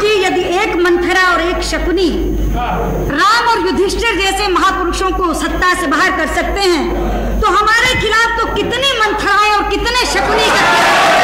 जी यदि एक मंथरा और एक शकुनी राम और युधिष्ठिर जैसे महापुरुषों को सत्ता से बाहर कर सकते हैं तो हमारे खिलाफ तो कितनी मंथराएँ और कितने शकुनी करते हैं।